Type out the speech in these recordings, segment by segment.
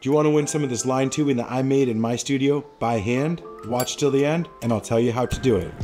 Do you want to win some of this line tubing that I made in my studio by hand? Watch till the end and I'll tell you how to do it.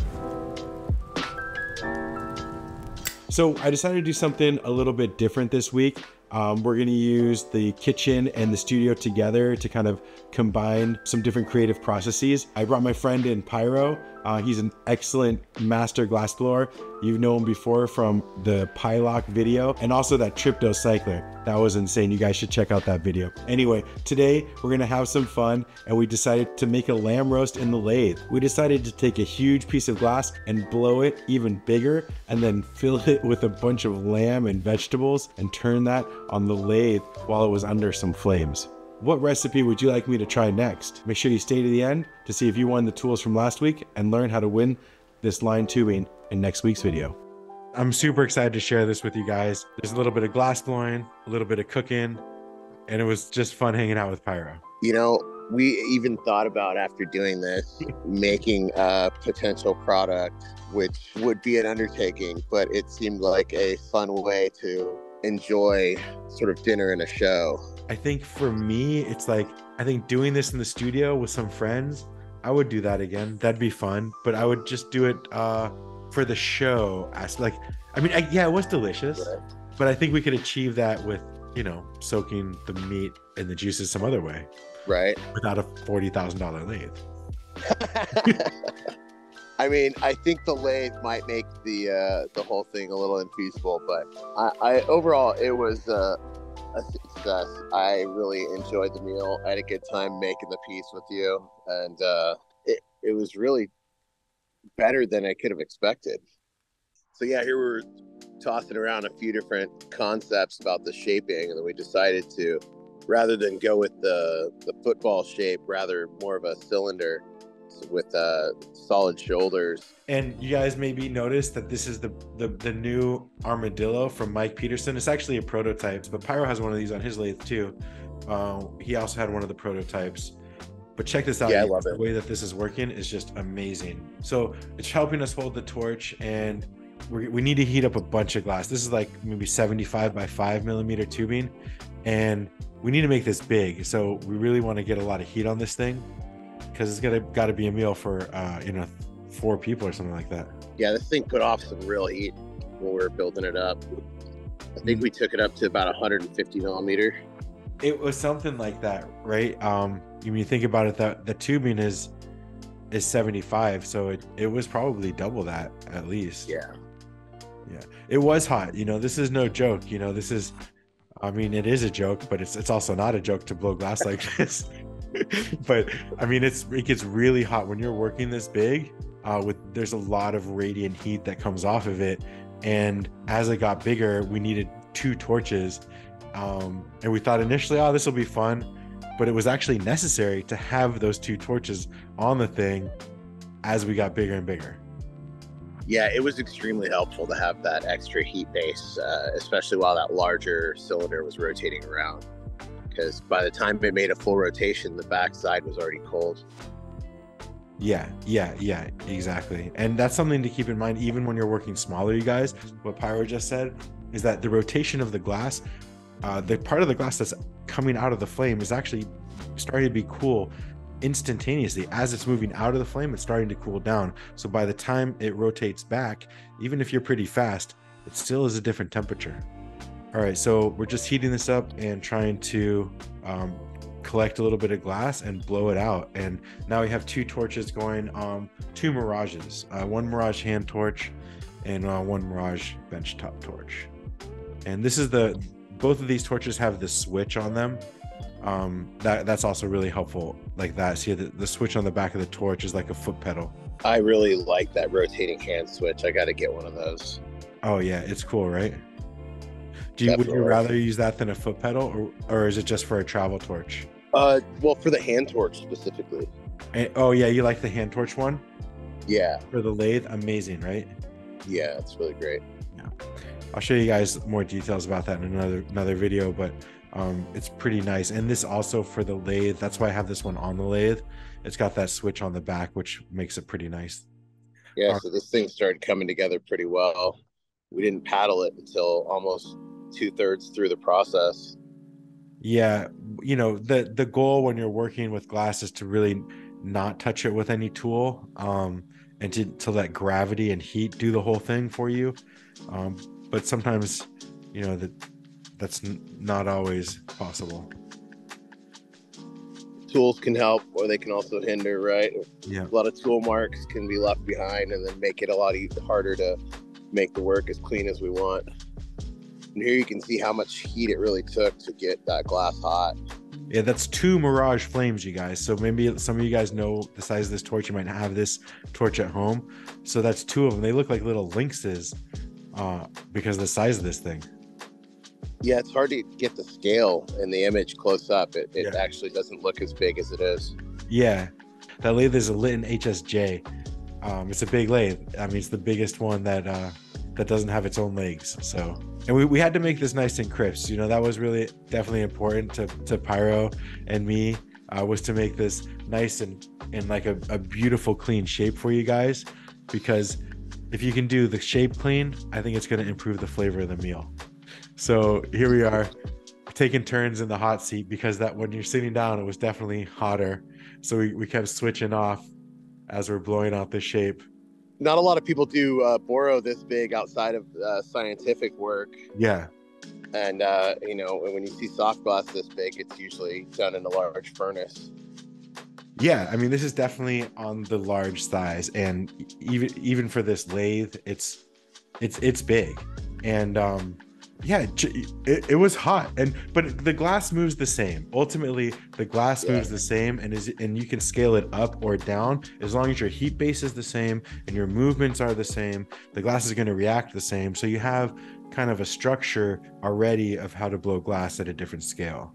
So I decided to do something a little bit different this week. Um, we're going to use the kitchen and the studio together to kind of combine some different creative processes. I brought my friend in Pyro. Uh, he's an excellent master glass blower. You've known him before from the Pylock video and also that Tripto cycler. That was insane. You guys should check out that video. Anyway, today we're gonna have some fun and we decided to make a lamb roast in the lathe. We decided to take a huge piece of glass and blow it even bigger and then fill it with a bunch of lamb and vegetables and turn that on the lathe while it was under some flames. What recipe would you like me to try next? Make sure you stay to the end to see if you won the tools from last week and learn how to win this line tubing in next week's video. I'm super excited to share this with you guys. There's a little bit of glass blowing, a little bit of cooking, and it was just fun hanging out with Pyro. You know, we even thought about after doing this making a potential product, which would be an undertaking, but it seemed like a fun way to enjoy sort of dinner and a show. I think for me, it's like I think doing this in the studio with some friends, I would do that again. That'd be fun, but I would just do it uh, for the show. As like, I mean, I, yeah, it was delicious, right. but I think we could achieve that with you know soaking the meat and the juices some other way, right? Without a forty thousand dollar lathe. I mean, I think the lathe might make the uh, the whole thing a little infeasible, but I, I overall it was uh, a success. I really enjoyed the meal. I had a good time making the piece with you, and uh, it it was really better than I could have expected. So yeah, here we are tossing around a few different concepts about the shaping, and then we decided to, rather than go with the the football shape, rather more of a cylinder with uh, solid shoulders. And you guys maybe noticed that this is the, the the new armadillo from Mike Peterson. It's actually a prototype, but Pyro has one of these on his lathe too. Uh, he also had one of the prototypes. But check this out. Yeah, I love the it. way that this is working is just amazing. So it's helping us hold the torch, and we we need to heat up a bunch of glass. This is like maybe 75 by 5 millimeter tubing, and we need to make this big. So we really want to get a lot of heat on this thing because it's gonna got to be a meal for uh, you know four people or something like that. Yeah, this thing put off some real heat when we were building it up. I think mm. we took it up to about 150 millimeter. It was something like that, right? Um, when you think about it, that the tubing is is 75, so it it was probably double that at least. Yeah, yeah, it was hot. You know, this is no joke. You know, this is. I mean, it is a joke, but it's it's also not a joke to blow glass like this. but I mean, it's it gets really hot when you're working this big. Uh, with there's a lot of radiant heat that comes off of it, and as it got bigger, we needed two torches, um, and we thought initially, oh, this will be fun, but it was actually necessary to have those two torches on the thing as we got bigger and bigger. Yeah, it was extremely helpful to have that extra heat base, uh, especially while that larger cylinder was rotating around because by the time it made a full rotation, the backside was already cold. Yeah, yeah, yeah, exactly. And that's something to keep in mind, even when you're working smaller, you guys. What Pyro just said is that the rotation of the glass, uh, the part of the glass that's coming out of the flame is actually starting to be cool instantaneously. As it's moving out of the flame, it's starting to cool down. So by the time it rotates back, even if you're pretty fast, it still is a different temperature. All right, so we're just heating this up and trying to um, collect a little bit of glass and blow it out. And now we have two torches going, um, two Mirages, uh, one Mirage hand torch and uh, one Mirage bench top torch. And this is the, both of these torches have the switch on them. Um, that that's also really helpful like that. See the, the switch on the back of the torch is like a foot pedal. I really like that rotating hand switch. I got to get one of those. Oh yeah, it's cool, right? Do you, would you rather use that than a foot pedal, or, or is it just for a travel torch? Uh, well, for the hand torch specifically. And, oh yeah, you like the hand torch one? Yeah. For the lathe, amazing, right? Yeah, it's really great. Yeah, I'll show you guys more details about that in another another video, but um, it's pretty nice. And this also for the lathe. That's why I have this one on the lathe. It's got that switch on the back, which makes it pretty nice. Yeah, uh, so this thing started coming together pretty well. We didn't paddle it until almost two thirds through the process. Yeah, you know the the goal when you're working with glass is to really not touch it with any tool, um, and to to let gravity and heat do the whole thing for you. Um, but sometimes, you know that that's n- not always possible. Tools can help, or they can also hinder. Right? Yeah. A lot of tool marks can be left behind, and then make it a lot harder to make the work as clean as we want. And here you can see how much heat it really took to get that glass hot. Yeah, that's two Mirage flames, you guys. So maybe some of you guys know the size of this torch. You might not have this torch at home. So that's two of them. They look like little lynxes uh, because of the size of this thing. Yeah, it's hard to get the scale in the image close up. It, it Yeah. actually doesn't look as big as it is. Yeah, that lathe is a Litton HSJ. Um, it's a big lathe. I mean, it's the biggest one that uh, that doesn't have its own legs. So, and we, we had to make this nice and crisp. You know, that was really definitely important to to Pyro and me uh, was to make this nice and in like a, a beautiful clean shape for you guys because if you can do the shape clean, I think it's going to improve the flavor of the meal. So here we are taking turns in the hot seat because that when you're sitting down, it was definitely hotter. So we, we kept switching off as we're blowing out the shape. Not a lot of people do uh, boro this big outside of uh, scientific work. Yeah. And, uh, you know, when you see soft glass this big, it's usually done in a large furnace. Yeah, I mean this is definitely on the large size and even even for this lathe, it's it's it's big. And um yeah, it, it was hot and but the glass moves the same. Ultimately, the glass Yeah. moves the same and is and you can scale it up or down as long as your heat base is the same and your movements are the same. The glass is going to react the same. So you have kind of a structure already of how to blow glass at a different scale.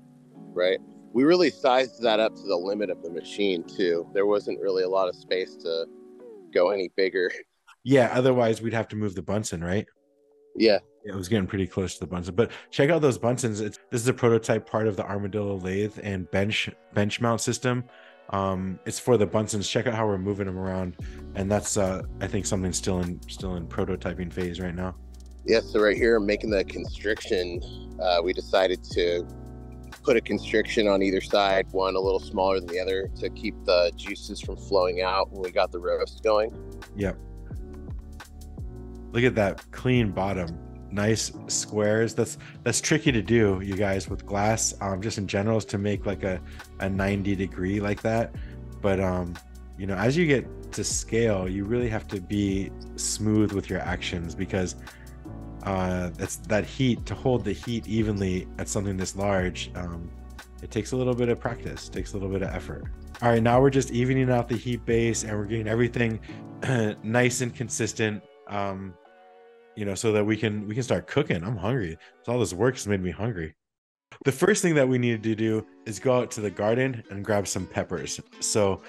right? We really sized that up to the limit of the machine too. There wasn't really a lot of space to go any bigger. Yeah, otherwise we'd have to move the Bunsen, right? Yeah, it was getting pretty close to the Bunsen. But check out those Bunsens. It's this is a prototype part of the Armadillo lathe and bench bench mount system. Um, it's for the Bunsens. Check out how we're moving them around, and that's uh, I think something still in still in prototyping phase right now. yeah. So right here, making the constriction, uh, we decided to put a constriction on either side, one a little smaller than the other, to keep the juices from flowing out when we got the roast going. Yep. Look at that clean bottom, nice squares. That's that's tricky to do, you guys, with glass. Um, just in general, is to make like a a ninety degree like that. But um, you know, as you get to scale, you really have to be smooth with your actions because uh, that heat to hold the heat evenly at something this large. Um, it takes a little bit of practice, takes a little bit of effort. All right, now we're just evening out the heat base and we're getting everything nice and consistent. Um, you know, so that we can we can start cooking. I'm hungry. So all this work has made me hungry. The first thing that we needed to do is go out to the garden and grab some peppers. So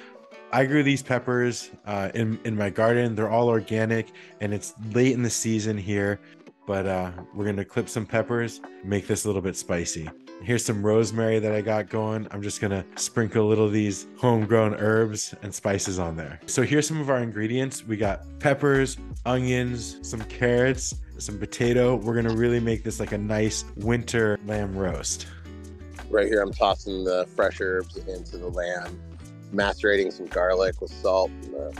I grew these peppers uh, in in my garden. They're all organic, and it's late in the season here. But uh, we're gonna clip some peppers, make this a little bit spicy. Here's some rosemary that I got going. I'm just gonna sprinkle a little of these homegrown herbs and spices on there. So here's some of our ingredients. We got peppers, onions, some carrots, some potato. We're gonna really make this like a nice winter lamb roast. Right here, I'm tossing the fresh herbs into the lamb, macerating some garlic with salt. And, uh,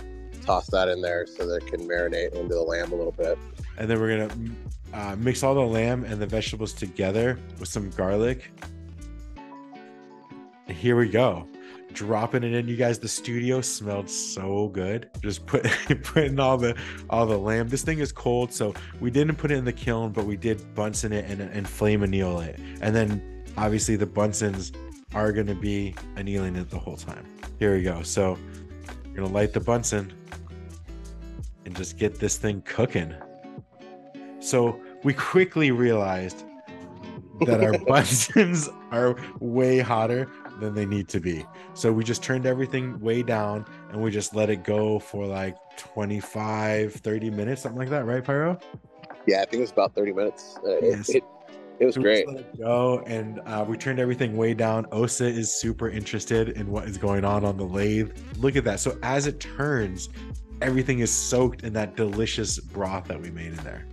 toss that in there so that it can marinate into the lamb a little bit. And then we're gonna uh, mix all the lamb and the vegetables together with some garlic. And here we go. Dropping it in, you guys. The studio smelled so good. Just put putting all the all the lamb. This thing is cold, so we didn't put it in the kiln, but we did Bunsen it and, and flame anneal it. And then obviously the Bunsens are gonna be annealing it the whole time. Here we go. So we're gonna light the Bunsen and just get this thing cooking. So we quickly realized that our Bunsens are way hotter than they need to be. So we just turned everything way down and we just let it go for like 25, 30 minutes, something like that, right, Pyro? Yeah, I think it was about 30 minutes. Uh, it- Yes. it, it, was So great. it go and uh, we turned everything way down. Osa is super interested in what is going on on the lathe. Look at that. So as it turns, everything is soaked in that delicious broth that we made in there.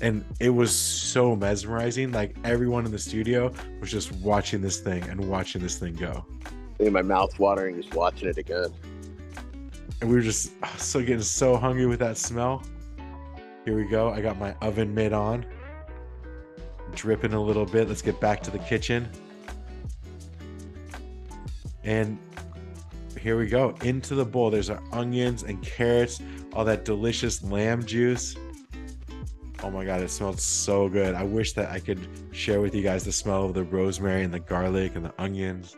and it was so mesmerizing. Like everyone in the studio was just watching this thing and watching this thing go. In my mouth watering just watching it again. And we were just oh, so getting so hungry with that smell. Here we go. I got my oven mitt on. Dripping a little bit. Let's get back to the kitchen. And here we go. Into the bowl. There's our onions and carrots, all that delicious lamb juice. Oh my god, it smelled so good. I wish that I could share with you guys the smell of the rosemary and the garlic and the onions.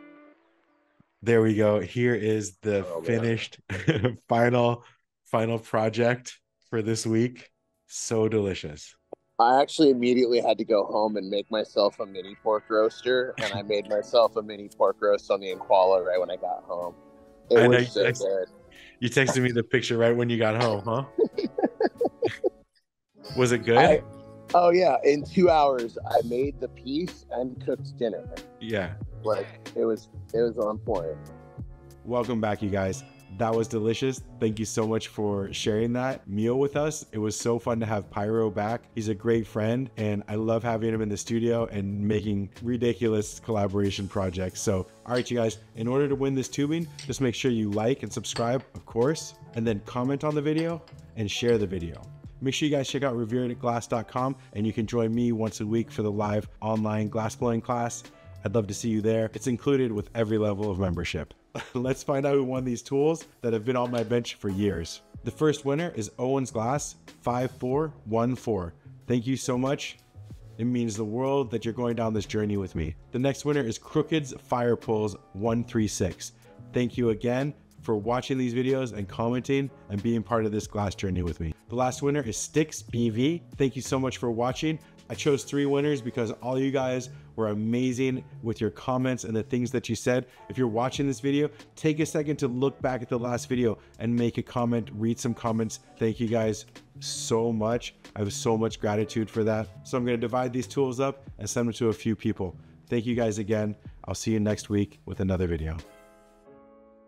There we go. Here is the oh, finished final final project for this week. So delicious. I actually immediately had to go home and make myself a mini pork roaster, and I made myself a mini pork roast on the Inquala right when I got home. It I was so text, good. You texted me the picture right when you got home, huh? Was it good? I, oh yeah, in two hours I made the piece and cooked dinner. Yeah, like it was it was on point. Welcome back, you guys. That was delicious. Thank you so much for sharing that meal with us. It was so fun to have Pyro back. He's a great friend, and I love having him in the studio and making ridiculous collaboration projects. So, all right, you guys, in order to win this tubing, just make sure you like and subscribe, of course, and then comment on the video and share the video. Make sure you guys check out revereglass.com and you can join me once a week for the live online glass blowing class. I'd love to see you there. It's included with every level of membership. Let's find out who won these tools that have been on my bench for years. The first winner is Owens Glass 5414. Thank you so much. It means the world that you're going down this journey with me. The next winner is Crooked's Fire Pulls 136. Thank you again for watching these videos and commenting and being part of this glass journey with me. The last winner is Sticks BV. Thank you so much for watching. I chose three winners because all you guys were amazing with your comments and the things that you said. If you're watching this video, take a second to look back at the last video and make a comment, read some comments. Thank you guys so much. I have so much gratitude for that. So I'm going to divide these tools up and send them to a few people. Thank you guys again. I'll see you next week with another video.